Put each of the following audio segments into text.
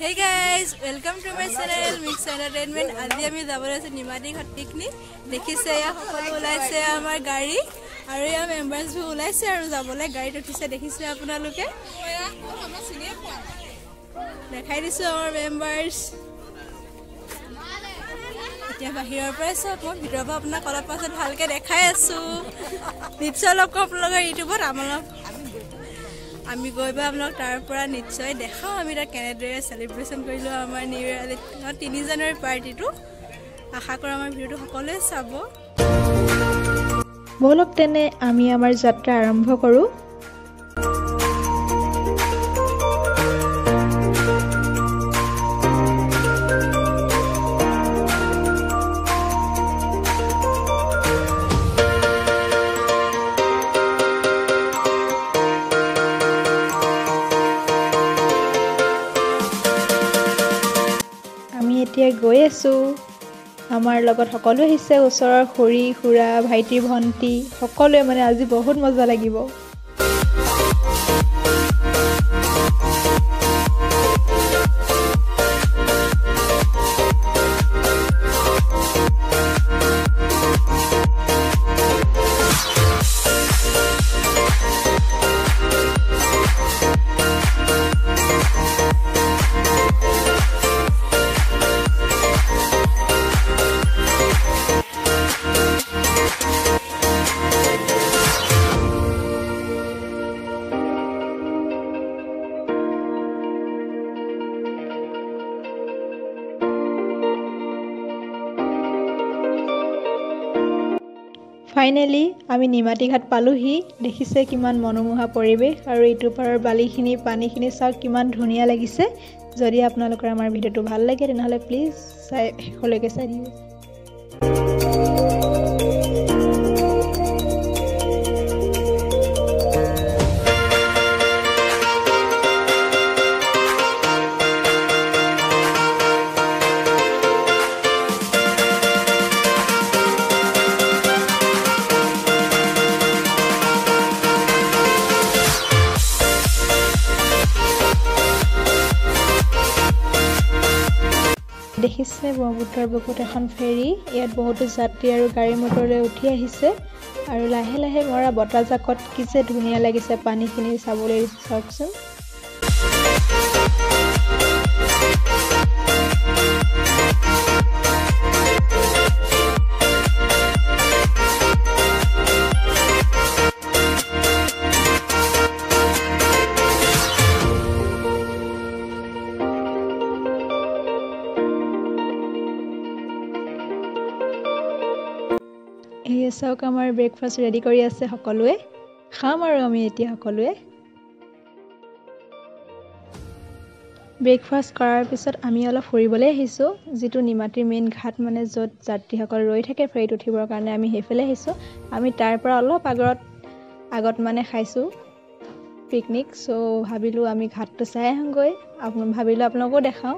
Hey guys welcome to my channel mix entertainment আজি আমি যাবলৈ আছোঁ নিমাতী পিকনিক দেখিছে এয়া সকলো ওলাইছে আমাৰ গাড়ী আৰু এয়া মেম্বাৰ্ছবোৰ ওলাইছে আৰু যাবলৈ গাড়ীত উঠিছে দেখিছে আপোনালোকে দেখাই দিছোঁ আমাৰ মেম্বাৰ্ছ এতিয়া বাহিৰৰ পৰাই চাওক মই ভিতৰৰ পৰা আপোনাক অলপ পাছত ভালকৈ দেখাই আছোঁ নিশ্চয় লগ কৰোঁ আপোনালোকৰ ইউটিউবত আমালোক আমি গৈ পাই আপোনালোক তাৰ পৰা নিশ্চয় দেখাওঁ আমি তাত কেনেদৰে চেলিব্ৰেশ্যন কৰিলোঁ আমাৰ নিউ ইয়েৰ তিনি জানুৱাৰী পাৰ্টিটো আশা কৰোঁ আমাৰ ভিডিঅ'টো সকলোৱে চাব। ব'লক তেনে আমি আমাৰ যাত্ৰা আৰম্ভ কৰোঁ। এতিয়া গৈ আছোঁ আমাৰ লগত সকলো আহিছে ওচৰৰ খুৰী খুৰা ভাইটি ভণ্টি সকলোৱে মানে আজি বহুত মজা লাগিব। ফাইনেলি আমি নিমাতী ঘাট পালোহি। দেখিছে কিমান মনোমোহা পৰিৱেশ আৰু ইটো পাৰৰ বালিখিনি পানীখিনি চাওক কিমান ধুনীয়া লাগিছে। যদি আপোনালোকৰ আমাৰ ভিডিঅ'টো ভাল লাগে তেনেহ'লে প্লিজ চাই শেষলৈকে চাই দিব দেখিছে ব্ৰহ্মপুত্ৰৰ বুকুত এখন ফেৰী। ইয়াত বহুতো যাত্ৰী আৰু গাড়ী মটৰলৈ উঠি আহিছে আৰু লাহে লাহে মৰা বতাহজাকত কি যে ধুনীয়া লাগিছে পানীখিনি চাবলৈ চাওকচোন। চাওক আমাৰ ব্ৰেকফাষ্ট ৰেডি কৰি আছে সকলোৱে। খাম আৰু আমি এতিয়া সকলোৱে। ব্ৰেকফাষ্ট কৰাৰ পিছত আমি অলপ ফুৰিবলৈ আহিছোঁ যিটো নিমাতীৰ মেইন ঘাট মানে য'ত যাত্ৰীসকল ৰৈ থাকে ফেৰীত উঠিবৰ কাৰণে আমি সেইফালে আহিছোঁ। আমি তাৰ পৰা অলপ আগত আগত মানে খাইছোঁ পিকনিক চ' ভাবিলোঁ আমি ঘাটটো চাই আহোঁগৈ। ভাবিলোঁ আপোনালোকো দেখাওঁ।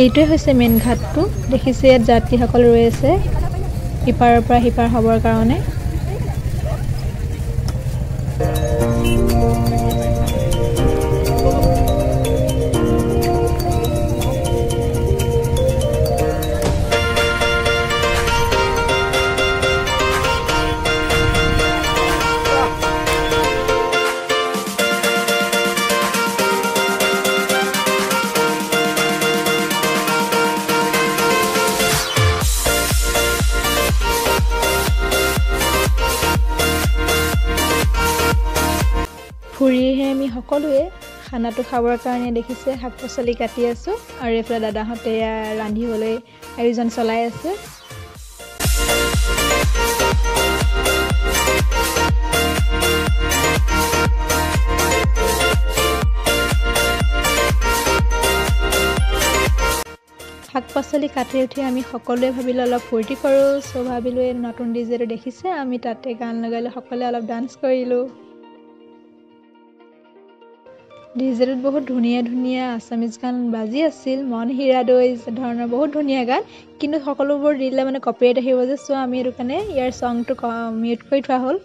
এইটোৱে হৈছে মেইন ঘাটটো। দেখিছে ইয়াত যাত্ৰীসকল ৰৈ আছে ইপাৰৰ পৰা সিপাৰ হ'বৰ কাৰণে। খানাটো খাবৰ কাৰণে দেখিছে শাক পাচলি কাটি আছোঁ আৰু এইফালে দাদাহঁতে ৰান্ধিবলৈ আয়োজন চলাই আছে। শাক পাচলি কাটি উঠি আমি সকলোৱে ভাবিলোঁ অলপ ফূৰ্তি কৰোঁ চ' ভাবিলোঁ এই নতুন ডিজেটো দেখিছে আমি তাতে গান লগালোঁ সকলোৱে অলপ ডান্স কৰিলোঁ। ডিজেটোত বহুত ধুনীয়া ধুনীয়া আছামিজ গান বাজি আছিল মন হীৰা দৈ ধৰণৰ বহুত ধুনীয়া গান। কিন্তু সকলোবোৰ দিলে মানে কপিৰাইট আহিব যে চ' আমি সেইটো কাৰণে ইয়াৰ ছংটো মিউট কৰি থোৱা হ'ল।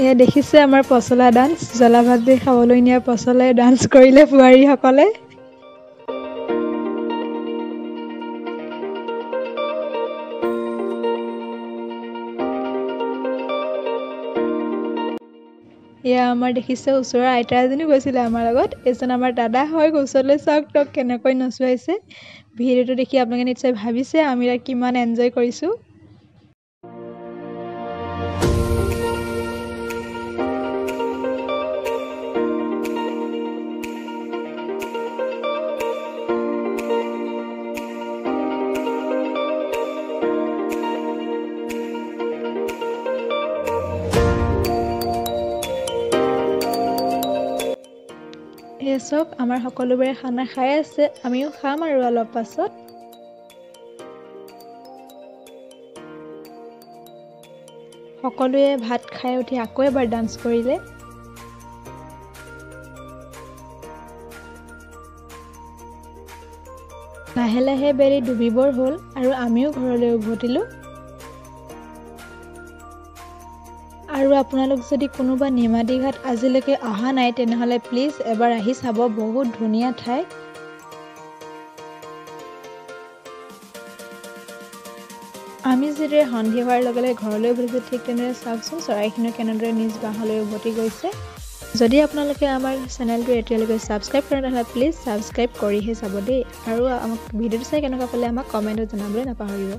এয়া দেখিছে আমাৰ পচলা ডান্স জ্বলা ভাত দি খাবলৈ নিয়া পচলাই ডান্স কৰিলে বোৱাৰীসকলে। এয়া আমাৰ দেখিছে ওচৰৰ আইতা এজনী গৈছিলে আমাৰ লগত। এজন আমাৰ দাদা হয় ওচৰলৈ চাওক তেওঁক কেনেকৈ নচুৱাইছে। ভিডিঅ'টো দেখি আপোনালোকে নিশ্চয় ভাবিছে আমি কিমান এনজয় কৰিছোঁ। চাওক আমাৰ সকলোবোৰে খানা খাই আছে আমিও খাম আৰু অলপ পাছত। সকলোৱে ভাত খাই উঠি আকৌ এবাৰ ডান্স কৰিলে। লাহে লাহে বেলি ডুবিবৰ হ'ল আৰু আমিও ঘৰলৈ উভতিলোঁ। আৰু আপোনালোক যদি কোনোবা নিমাতী ঘাট আজিলৈকে অহা নাই তেনেহ'লে প্লিজ এবাৰ আহি চাব বহুত ধুনীয়া ঠাই। আমি যিদৰে সন্ধিয়া হোৱাৰ লগে লগে ঘৰলৈ উভতিছোঁ ঠিক তেনেদৰে চাওকচোন চৰাইখিনিও কেনেদৰে নিজ বাঁহলৈ উভতি গৈছে। যদি আপোনালোকে আমাৰ চেনেলটো এতিয়ালৈকে ছাবস্ক্ৰাইব কৰে তেনেহ'লে প্লিজ ছাবস্ক্ৰাইব কৰিহে চাব দেই। আৰু আমাক ভিডিঅ'টো চাই কেনেকুৱা পালে আমাক কমেণ্টত জনাবলৈ নাপাহৰিব।